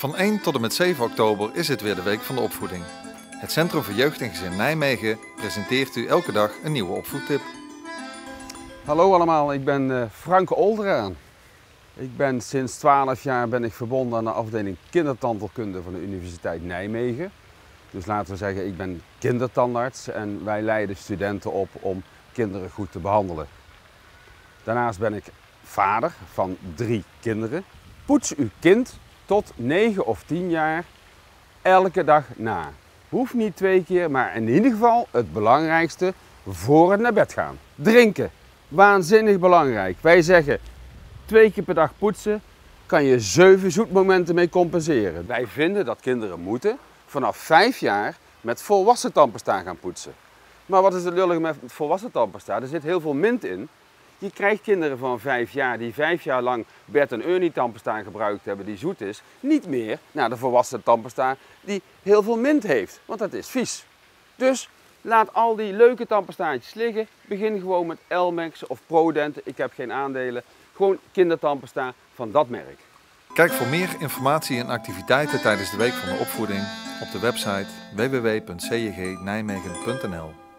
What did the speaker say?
Van 1 tot en met 7 oktober is het weer de Week van de Opvoeding. Het Centrum voor Jeugd en Gezin Nijmegen presenteert u elke dag een nieuwe opvoedtip. Hallo allemaal, ik ben uh, Frank Olderaan. Ik ben sinds 12 jaar ben ik verbonden aan de afdeling kindertandheelkunde van de Universiteit Nijmegen. Dus laten we zeggen, ik ben kindertandarts en wij leiden studenten op om kinderen goed te behandelen. Daarnaast ben ik vader van drie kinderen. Poets uw kind tot 9 of 10 jaar elke dag na. Hoeft niet twee keer, maar in ieder geval het belangrijkste voor het naar bed gaan. Drinken. Waanzinnig belangrijk. Wij zeggen twee keer per dag poetsen kan je zeven zoetmomenten mee compenseren. Wij vinden dat kinderen moeten vanaf 5 jaar met volwassen tandpasta gaan poetsen. Maar wat is het lullige met volwassen tandpasta? Er zit heel veel mint in. Je krijgt kinderen van 5 jaar die 5 jaar lang Bert en Ernie tandpasta gebruikt hebben die zoet is, niet meer naar de volwassen tandpasta die heel veel mint heeft, want dat is vies. Dus laat al die leuke tandpastaatjes liggen. Begin gewoon met Elmex of Prodent. Ik heb geen aandelen. Gewoon kindertandpasta van dat merk. Kijk voor meer informatie en activiteiten tijdens de Week van de Opvoeding op de website www.cjgnijmegen.nl